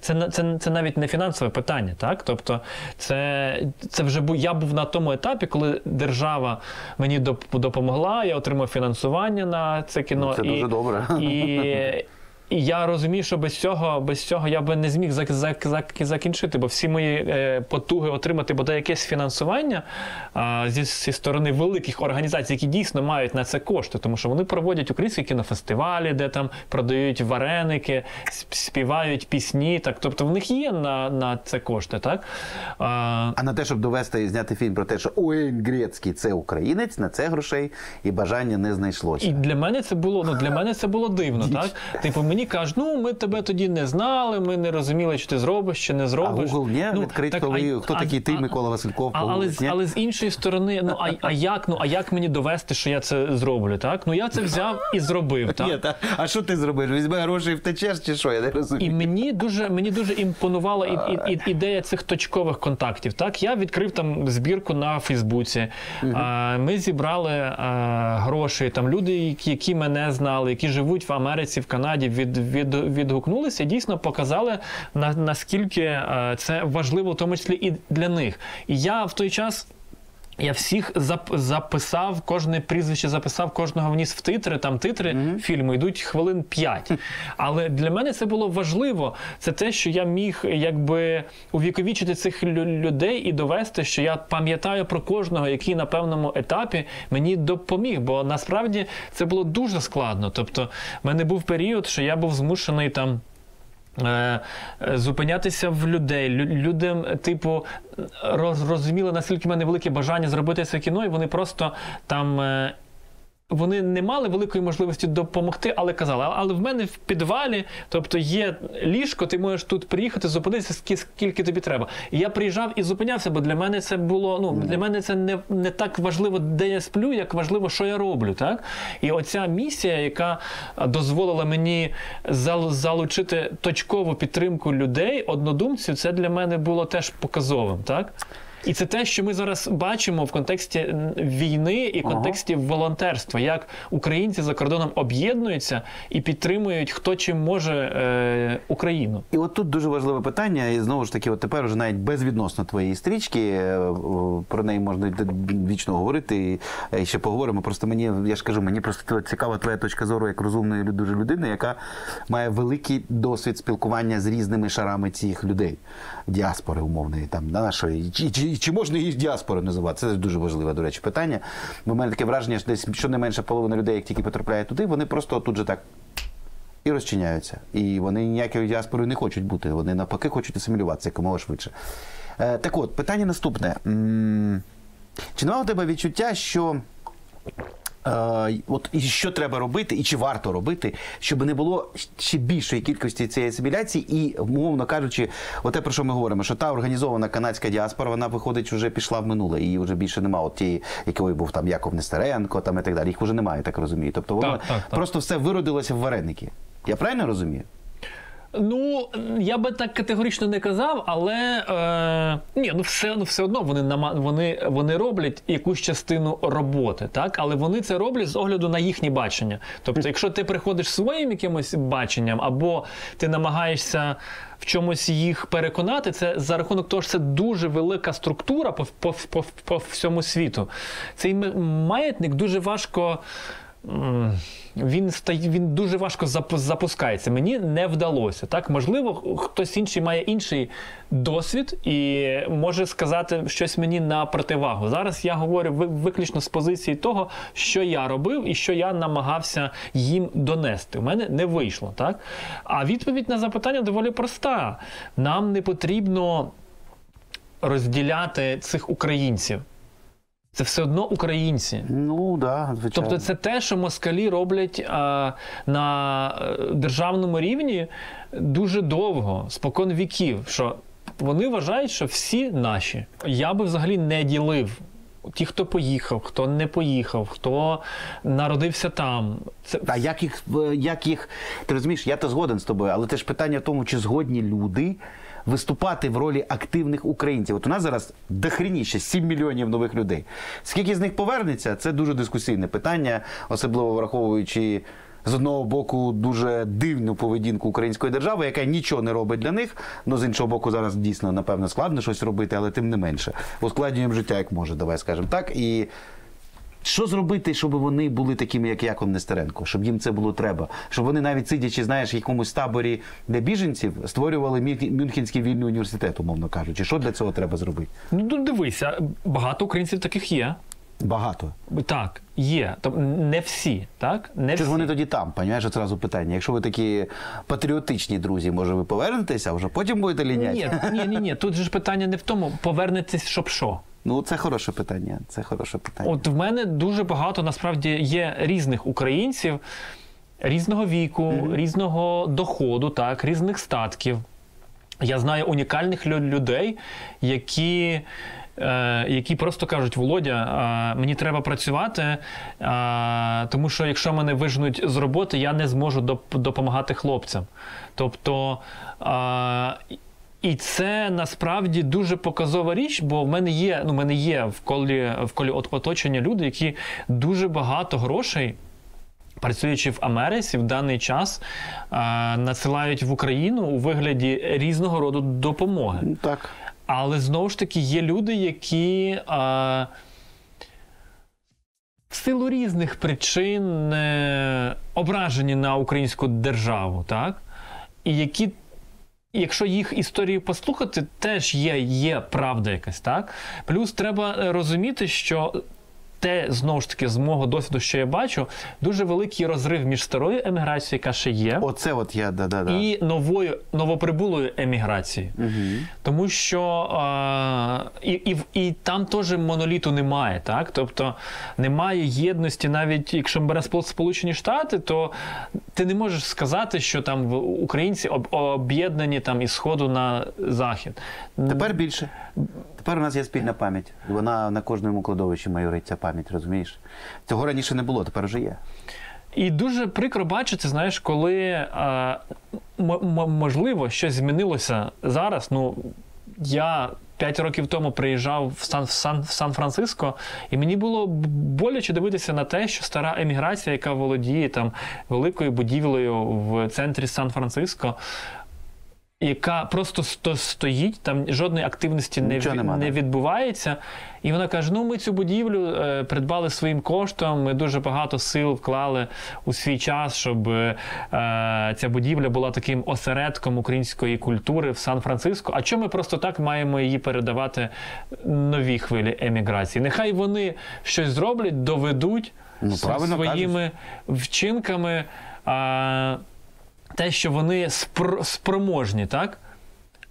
Speaker 2: Це, це, це навіть не фінансове питання, так? Тобто, це, це вже бу, я був на тому етапі, коли держава мені допомогла, я отримав фінансування на це кіно.
Speaker 1: Ну, це
Speaker 2: і,
Speaker 1: дуже добре.
Speaker 2: І, і я розумію, що без цього, без цього я би не зміг зак- зак- зак- закінчити, бо всі мої е, потуги отримати бодай якесь фінансування а, зі, зі сторони великих організацій, які дійсно мають на це кошти, тому що вони проводять українські кінофестивалі, де там продають вареники, співають пісні. Так, тобто в них є на, на це кошти, так? А,
Speaker 1: А на те, щоб довести і зняти фільм про те, що Уейн Грецький це українець, на це грошей і бажання не знайшлося.
Speaker 2: І для мене це було ну для мене це було дивно, так? Типу, мені кажуть, ну ми тебе тоді не знали, ми не розуміли, що ти зробиш чи не
Speaker 1: А
Speaker 2: зробиш.
Speaker 1: Google ні,
Speaker 2: ну,
Speaker 1: відкрить,
Speaker 2: так,
Speaker 1: хто,
Speaker 2: а-
Speaker 1: хто
Speaker 2: а-
Speaker 1: такий ти, Микола Васильков,
Speaker 2: А, але, з- але з іншої сторони, ну а, а як ну а як мені довести, що я це зроблю? Так? Ну я це взяв і зробив. Так?
Speaker 1: Ні, та, а що ти зробиш? Візьми гроші і втечеш чи що? Я не розумію.
Speaker 2: І мені дуже мені дуже імпонувала і, і, і, ідея цих точкових контактів. Так, я відкрив там збірку на Фейсбуці. А, ми зібрали а, гроші. Там люди, які, які мене знали, які живуть в Америці, в Канаді, від, від, відгукнулися дійсно показали на, наскільки це важливо, в тому числі і для них. І я в той час. Я всіх зап- записав, кожне прізвище записав, кожного вніс в титри. Там титри фільму йдуть хвилин 5. Але для мене це було важливо. Це те, що я міг якби увіковічити цих лю- людей і довести, що я пам'ятаю про кожного, який на певному етапі мені допоміг. Бо насправді це було дуже складно. Тобто, в мене був період, що я був змушений там. Е, е, Зупинятися в людей. Лю- Людям, типу, роз, розуміли, наскільки в мене велике бажання зробити це кіно, і вони просто там. Вони не мали великої можливості допомогти, але казали, але в мене в підвалі, тобто є ліжко, ти можеш тут приїхати, зупинитися скі- скільки тобі треба. І я приїжджав і зупинявся, бо для мене це було. Ну для мене це не, не так важливо, де я сплю, як важливо, що я роблю. Так? І оця місія, яка дозволила мені зал- залучити точкову підтримку людей, однодумців, це для мене було теж показовим. Так? І це те, що ми зараз бачимо в контексті війни і в
Speaker 1: Ага.
Speaker 2: контексті волонтерства, як українці за кордоном об'єднуються і підтримують хто чим може е, Україну.
Speaker 1: І от тут дуже важливе питання, і знову ж таки, от тепер вже навіть безвідносно твоєї стрічки, е, про неї можна вічно говорити, і е, ще поговоримо. Просто мені, я ж кажу, мені просто цікава твоя точка зору як розумної дуже людини, яка має великий досвід спілкування з різними шарами цих людей, діаспори умовної, там нашої. Чи, чи, можна її діаспорою називати? Це дуже важливе, до речі, питання. Бо в мене таке враження, що десь щонайменше половина людей, як тільки потрапляє туди, вони просто тут же так і розчиняються. І вони ніякою діаспорою не хочуть бути. Вони навпаки хочуть асимілюватися якомога швидше. Е, так от, питання наступне. Чи немає у тебе відчуття, що от і що треба робити, і чи варто робити, щоб не було ще більшої кількості цієї асиміляції, і, умовно кажучи, оте про що ми говоримо, що та організована канадська діаспора, вона виходить, вже пішла в минуле, її вже більше немає. От тієї, якою був там Яков Нестеренко, там і так далі. Їх вже немає, так розумію. Тобто воно
Speaker 2: Так, так, так.
Speaker 1: просто все виродилося в вареники. Я правильно розумію?
Speaker 2: Ну, я би так категорично не казав, але е, ні, ну все, ну все одно вони вони, вони роблять якусь частину роботи, так? Але вони це роблять з огляду на їхнє бачення. Тобто, якщо ти приходиш своїм якимось баченням, або ти намагаєшся в чомусь їх переконати, це за рахунок того, що це дуже велика структура по, по, по, по всьому світу. Цей маятник дуже важко. М, Він стає, він дуже важко запускається. Мені не вдалося. Так, можливо, хтось інший має інший досвід і може сказати щось мені на противагу. Зараз я говорю виключно з позиції того, що я робив і що я намагався їм донести. У мене не вийшло. Так? А відповідь на запитання доволі проста: нам не потрібно розділяти цих українців. Це все одно українці.
Speaker 1: Ну да, звичайно.
Speaker 2: Тобто це те, що москалі роблять а, на е, державному рівні дуже довго, спокон віків. Що вони вважають, що всі наші. Я би взагалі не ділив. Ті, хто поїхав, хто не поїхав, хто народився там. Це
Speaker 1: А як їх, е, як їх, ти розумієш, я то згоден з тобою, але це ж питання в тому, чи згодні люди виступати в ролі активних українців. От у нас зараз дохреніше 7 мільйонів нових людей. Скільки з них повернеться, це дуже дискусійне питання, особливо враховуючи. З одного боку, дуже дивну поведінку української держави, яка нічого не робить для них. Ну з іншого боку, зараз дійсно напевно складно щось робити, але тим не менше ускладнюємо життя як може, давай скажемо так. І що зробити, щоб вони були такими, як Яков Нестеренко, щоб їм це було треба, щоб вони навіть сидячи, знаєш, в якомусь таборі для біженців, створювали Мюнх- Мюнхенський вільний університет, умовно кажучи. Що для цього треба зробити?
Speaker 2: ну дивися, багато українців таких є.
Speaker 1: Багато.
Speaker 2: Так, є. Тобто не всі, так? Не
Speaker 1: Чи
Speaker 2: всі.
Speaker 1: ж вони тоді там? Понімаєш, одразу питання. Якщо ви такі патріотичні друзі, може ви повернетеся, а вже потім будете ліняти?
Speaker 2: Ні, ні, ні, ні. Тут же ж питання не в тому, повернетесь, щоб що.
Speaker 1: Ну це хороше питання. Це хороше питання.
Speaker 2: От в мене дуже багато насправді є різних українців різного віку, різного доходу, так, різних статків. Я знаю унікальних людей, які. е, Які просто кажуть, Володя, мені треба працювати, тому що якщо мене виженуть з роботи, я не зможу доп- допомагати хлопцям. Тобто, і це насправді дуже показова річ, бо в мене є, ну, в мене є в колі, в колі от- оточення люди, які дуже багато грошей. Працюючи в Америці в даний час а, надсилають в Україну у вигляді різного роду допомоги.
Speaker 1: Так.
Speaker 2: Але знову ж таки є люди, які а, в силу різних причин е, ображені на українську державу, так? І які, якщо їх історію послухати, теж є, є правда якась, так? Плюс треба е, розуміти, що. Те, знову ж таки, з мого досвіду, що я бачу, дуже великий розрив між старою еміграцією, яка ще є,
Speaker 1: Оце от я да, да, да.
Speaker 2: і новою новоприбулою еміграцією.
Speaker 1: Угу.
Speaker 2: Тому що е, і, і, і там теж моноліту немає, так? Тобто немає єдності, навіть якщо ми беремо Сполучені Штати, то ти не можеш сказати, що там українці об- об'єднані там із сходу на захід.
Speaker 1: Тепер більше. Тепер у нас є спільна пам'ять. Вона на кожному кладовищі майорить ця пам'ять, розумієш? Цього раніше не було, тепер вже є.
Speaker 2: І дуже прикро бачити, знаєш, коли м- можливо щось змінилося зараз. Ну я п'ять років тому приїжджав в Сан в Сан в Сан-Франциско, і мені було боляче дивитися на те, що стара еміграція, яка володіє там великою будівлею в центрі Сан-Франциско. Яка просто стоїть, там жодної активності не,
Speaker 1: Нічого нема,
Speaker 2: не відбувається. І вона каже: ну ми цю будівлю е, придбали своїм коштом. Ми дуже багато сил вклали у свій час, щоб е, ця будівля була таким осередком української культури в Сан-Франциско. А чому ми просто так маємо її передавати новій хвилі еміграції? Нехай вони щось зроблять, доведуть
Speaker 1: Ну,
Speaker 2: своїми вчинками. А, те, що вони спр- спроможні, так?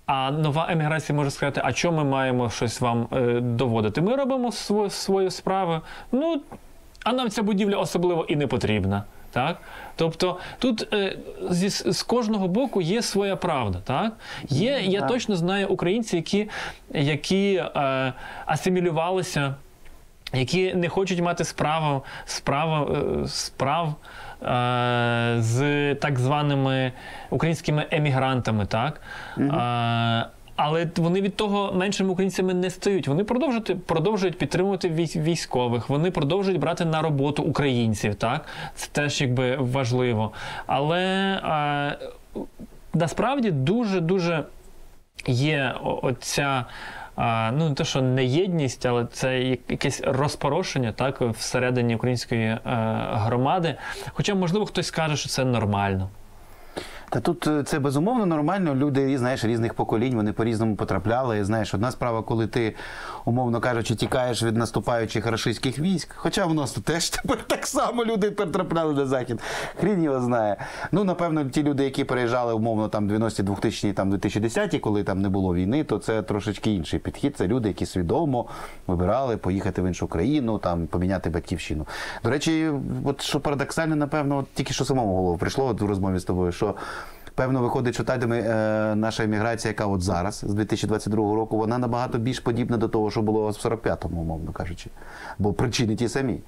Speaker 2: А нова еміграція може сказати, а чому ми маємо щось вам е, доводити? Ми робимо свою, свою справу. Ну, а нам ця будівля особливо і не потрібна. Так? Тобто тут е, зі, з кожного боку є своя правда. Так? Є, я
Speaker 1: Так.
Speaker 2: точно знаю українці, які, які е, асимілювалися, які не хочуть мати справу, справу, е, справ з так званими українськими емігрантами. Так? Е, але вони від того меншими українцями не стають. Вони продовжують, продовжують підтримувати військових, вони продовжують брати на роботу українців. Так? Це теж якби важливо. Але е, насправді дуже-дуже є о- оця. Ну, не те, що не єдність, але це якесь розпорошення так, всередині української е, громади. Хоча, можливо, хтось скаже, що це нормально.
Speaker 1: Та тут е, це безумовно нормально. Люди знаєш, різних поколінь, вони по-різному потрапляли. Знаєш, одна справа, коли ти, умовно кажучи, тікаєш від наступаючих рашистських військ. Хоча в нас теж тепер так само люди потрапляли на захід. Хрін його знає. Ну, напевно, ті люди, які переїжджали, умовно, там 90-ті, 2000-ті, там 2010-ті, коли там не було війни, то це трошечки інший підхід. Це люди, які свідомо вибирали поїхати в іншу країну, там поміняти батьківщину. До речі, от що парадоксально, напевно, от тільки що самому голову прийшло от в розмові з тобою, що. Певно, виходить, що та е, наша еміграція, яка от зараз, з 2022 року, вона набагато більш подібна до того, що було в 45-му, умовно кажучи. Бо причини ті самі.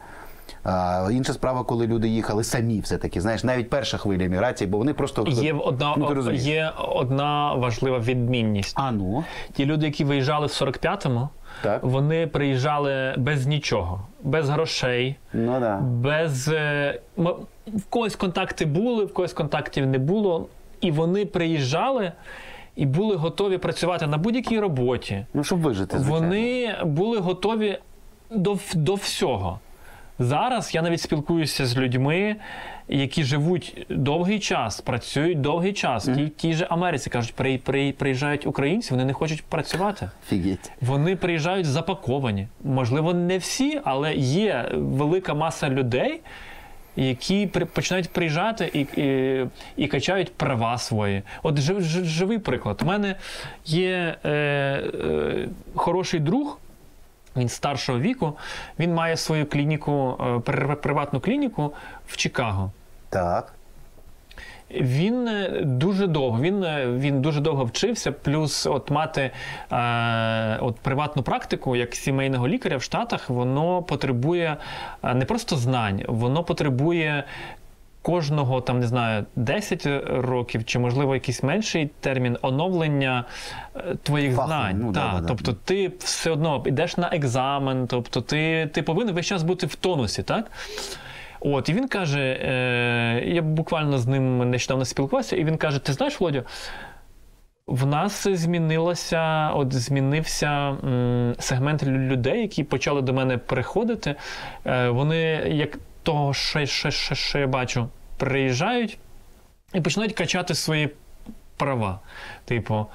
Speaker 1: А, інша справа, коли люди їхали самі, все-таки, знаєш, навіть перша хвиля еміграції, бо вони просто.
Speaker 2: Є одна,
Speaker 1: Ну,
Speaker 2: є одна важлива відмінність.
Speaker 1: А ну.
Speaker 2: Ті люди, які виїжджали в 45-му,
Speaker 1: Так.
Speaker 2: вони приїжджали без нічого, без грошей,
Speaker 1: Ну да.
Speaker 2: без е, в когось контакти були, в когось контактів не було. І вони приїжджали і були готові працювати на будь-якій роботі.
Speaker 1: Ну, щоб вижити, звичайно.
Speaker 2: Вони були готові до, до всього. Зараз я навіть спілкуюся з людьми, які живуть довгий час, працюють довгий час. Ті, тій же Америці кажуть, при, при, приїжджають українці, вони не хочуть працювати.
Speaker 1: Фігеть.
Speaker 2: Вони приїжджають запаковані. Можливо, не всі, але є велика маса людей, які при- починають приїжджати і, і, і качають права свої. От жив, жив- живий приклад. У мене є е, е, хороший друг. Він старшого віку, він має свою клініку, е, приватну клініку в Чикаго.
Speaker 1: Так.
Speaker 2: Він е, дуже довго, він, е, він дуже довго вчився, плюс от мати е, от приватну практику як сімейного лікаря в Штатах, воно потребує е, не просто знань, воно потребує. Кожного там не знаю 10 років, чи можливо якийсь менший термін оновлення твоїх
Speaker 1: Фаху,
Speaker 2: знань.
Speaker 1: ну,
Speaker 2: Так,
Speaker 1: да, да.
Speaker 2: тобто ти все одно йдеш на екзамен, тобто ти, ти повинен весь час бути в тонусі, так? От, і він каже: е, я буквально з ним нещодавно спілкувався, і він каже: Ти знаєш, Володю, в нас змінилося, от змінився м, сегмент людей, які почали до мене приходити. Е, вони, як того, що, що, що, що я бачу, приїжджають і починають качати свої права. Типу,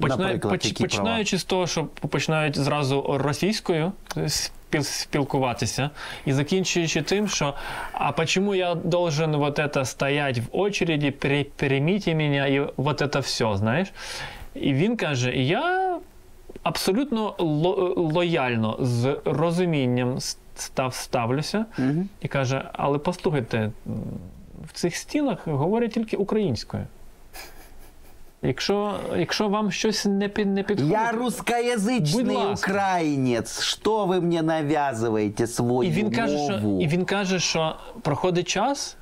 Speaker 2: починають, поч-
Speaker 1: які права?
Speaker 2: починаючи з того, що починають зразу російською спілкуватися, і закінчуючи тим, що а почему я должен вот это стоять в очереди, пере, перемійте мене і вот это все, знаєш? І він каже: я абсолютно ло- лояльно з розумінням став, ставлюся
Speaker 1: Угу.
Speaker 2: і каже: але послухайте, в цих стінах говорять тільки українською. Якщо, якщо вам щось не, під, не підходить,
Speaker 1: Я
Speaker 2: ласка.
Speaker 1: українець. Що ви мені нав'язуєте свою
Speaker 2: і він каже, що, і він каже, що проходить час,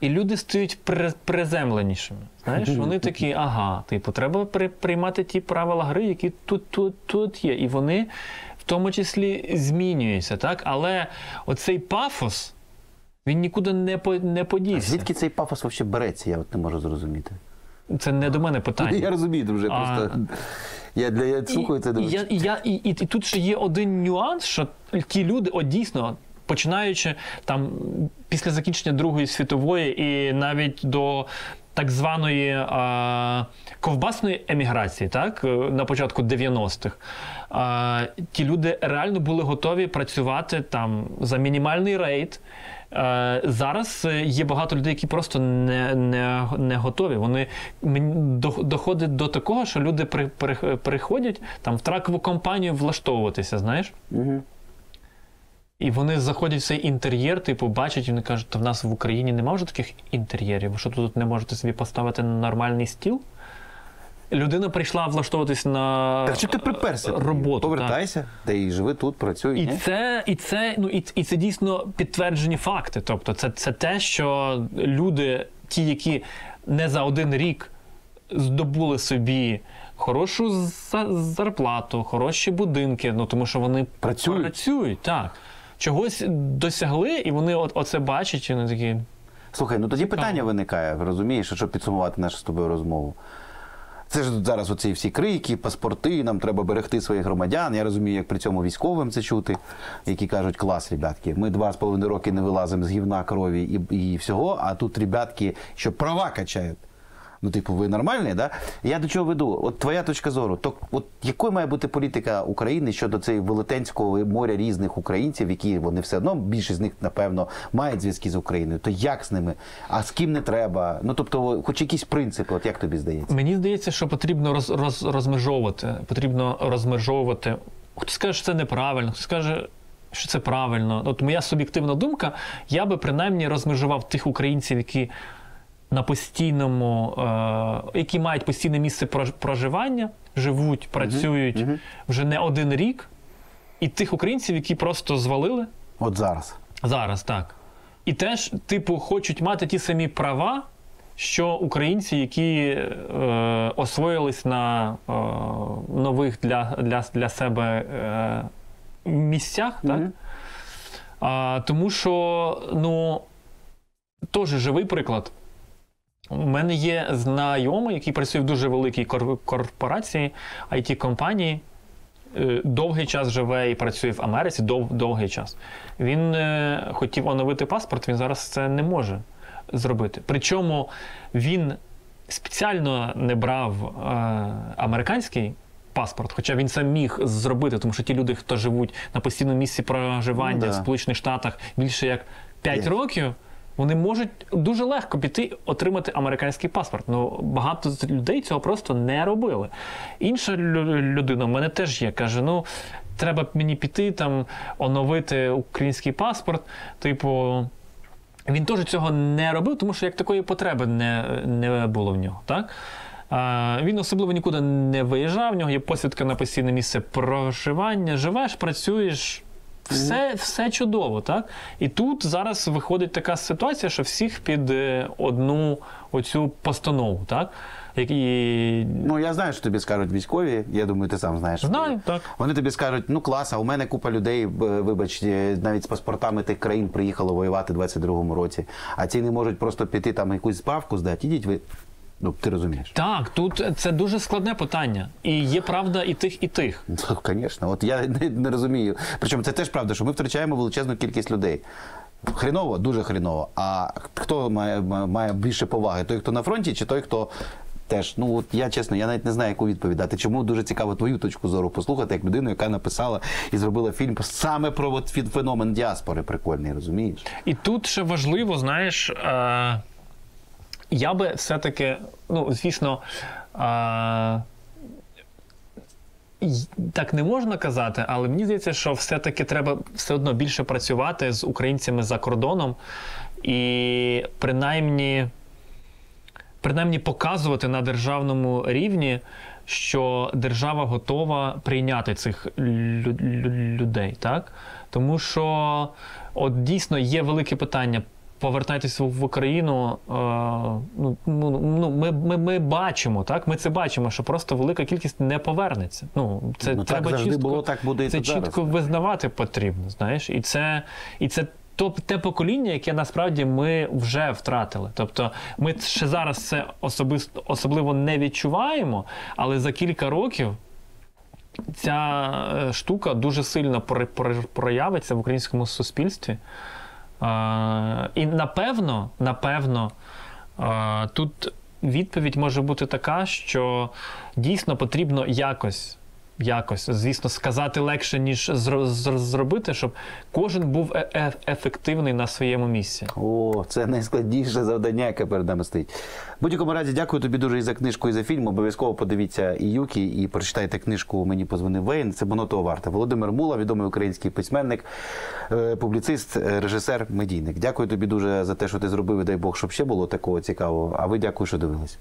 Speaker 2: і люди стають при- приземленішими. Знаєш, вони такі, ага, типу, треба при, приймати ті правила гри, які тут, тут, тут є. І вони в тому числі змінюються, так? Але оцей пафос. Він нікуди не по не
Speaker 1: А
Speaker 2: подівся.
Speaker 1: Звідки цей пафос взагалі береться, я от не можу зрозуміти.
Speaker 2: Це не до мене питання.
Speaker 1: Я розумію, вже
Speaker 2: А-
Speaker 1: просто. Я для я слухаю це думаю.
Speaker 2: я, і, я, і, і, і тут ще є один нюанс, що ті люди, от дійсно, починаючи там після закінчення Другої світової і навіть до так званої а, ковбасної еміграції, так, е, на початку 90-х, а, ті люди реально були готові працювати там за мінімальний рейд. Е, Зараз е, є багато людей, які просто не, не, не готові. Вони доходить до такого, що люди при, при, приходять там в тракову компанію влаштовуватися, знаєш.
Speaker 1: Угу.
Speaker 2: І вони заходять в цей інтер'єр, типу, бачать, і вони кажуть, то в нас в Україні немає вже таких інтер'єрів. Що тут не можете собі поставити нормальний стіл? Людина прийшла влаштовуватись на
Speaker 1: Так що ти приперся?
Speaker 2: роботу.
Speaker 1: Повертайся, та і живи тут, працюй.
Speaker 2: І
Speaker 1: ні?
Speaker 2: це, і це, ну і, і це дійсно підтверджені факти. Тобто, це, це те, що люди, ті, які не за один рік здобули собі хорошу зарплату, хороші будинки, ну тому що вони
Speaker 1: Працюють.
Speaker 2: працюють так. Чогось досягли, і вони от, оце бачать, і вони такі.
Speaker 1: Слухай, ну тоді питання виникає, розумієш, щоб підсумувати нашу з тобою розмову. Це ж зараз оці всі крики, паспорти, нам треба берегти своїх громадян. Я розумію, як при цьому військовим це чути, які кажуть, клас, ребятки, ми два з половиною роки не вилазимо з гівна крові і, і всього, а тут ребятки, що права качають. Ну, типу, ви нормальні, да? Я до чого веду? От твоя точка зору. То от якою має бути політика України щодо цієї велетенського моря різних українців, які вони все одно більшість з них, напевно, мають зв'язки з Україною. То як з ними? А з ким не треба? Ну тобто, хоч якісь принципи, от як тобі здається?
Speaker 2: Мені здається, що потрібно роз, роз, розмежовувати. Потрібно розмежовувати. Хто скаже, що це неправильно, хто скаже, що це правильно. От моя суб'єктивна думка, я би принаймні розмежував тих українців, які на постійному, е, які мають постійне місце проживання, живуть, працюють вже не один рік, і тих українців, які просто звалили
Speaker 1: От зараз.
Speaker 2: Зараз так. І теж, типу, хочуть мати ті самі права, що українці, які е, освоїлись на е, нових для, для, для себе е, місцях, так?
Speaker 1: Мгм.
Speaker 2: А, тому що, ну, теж живий приклад. У мене є знайомий, який працює в дуже великій кор- корпорації, it компанії е, довгий час живе і працює в Америці, дов, довгий час. Він е, хотів оновити паспорт, він зараз це не може зробити. Причому він спеціально не брав е, американський паспорт, хоча він це міг зробити, тому що ті люди, хто живуть на постійному місці проживання
Speaker 1: Ну, да.
Speaker 2: в Сполучених Штатах більше як 5
Speaker 1: Є.
Speaker 2: років. Вони можуть дуже легко піти отримати американський паспорт. Ну багато людей цього просто не робили. Інша людина в мене теж є. каже: ну треба мені піти там оновити український паспорт. Типу, він теж цього не робив, тому що як такої потреби не, не було в нього. Так? Він особливо нікуди не виїжджав, в нього є посвідка на постійне місце проживання. Живеш, працюєш. Все, все чудово, так? І тут зараз виходить така ситуація, що всіх під е, одну оцю постанову, так? Які...
Speaker 1: Ну я знаю, що тобі скажуть військові. Я думаю, ти сам знаєш.
Speaker 2: Знаю, так.
Speaker 1: Вони тобі скажуть, ну клас, а у мене купа людей, вибач, е, навіть з паспортами тих країн приїхало воювати в 22-му році. А ці не можуть просто піти там якусь справку здати. Ідіть ви. Ну, ти розумієш.
Speaker 2: Так, тут це дуже складне питання. І є правда і тих, і тих.
Speaker 1: Ну, Звісно, от я не, не розумію. Причому це теж правда, що ми втрачаємо величезну кількість людей. Хріново, дуже хріново. А хто має, має більше поваги? Той, хто на фронті, чи той, хто теж. Ну от я чесно, я навіть не знаю, яку відповідати. Чому дуже цікаво твою точку зору послухати, як людину, яка написала і зробила фільм саме про от феномен діаспори. Прикольний, розумієш?
Speaker 2: І тут ще важливо, знаєш, е, я би все-таки, ну, звісно, й- так не можна казати, але мені здається, що все-таки треба все одно більше працювати з українцями за кордоном і принаймні, принаймні показувати на державному рівні, що держава готова прийняти цих лю- лю- людей. Так? Тому що от дійсно є велике питання. Повертайтеся в Україну. Е, ну, ну, ну, ми, ми, ми бачимо, так? Ми це бачимо, що просто велика кількість не повернеться. Ну, це
Speaker 1: Ну,
Speaker 2: треба
Speaker 1: завжди
Speaker 2: чітко,
Speaker 1: було, так буде і
Speaker 2: це
Speaker 1: зараз.
Speaker 2: чітко визнавати потрібно. Знаєш, і це, і це то, те покоління, яке насправді ми вже втратили. Тобто ми ще зараз це особисто особливо не відчуваємо, але за кілька років. Ця е, штука дуже сильно про- про- проявиться в українському суспільстві. І напевно, напевно, тут відповідь може бути така, що дійсно потрібно якось якось. Звісно, сказати легше, ніж зро- зро- зробити, щоб кожен був е- е- ефективний на своєму місці.
Speaker 1: О, це найскладніше завдання, яке перед нами стоїть. В будь-якому разі, дякую тобі дуже і за книжку, і за фільм. Обов'язково подивіться і Юкі, і прочитайте книжку Мені позвонив Вейн. Це воно того варте. Володимир Мула, відомий український письменник, е, публіцист, е, режисер, медійник. Дякую тобі дуже за те, що ти зробив. і Дай Бог, щоб ще було такого цікавого. А ви дякую, що дивились.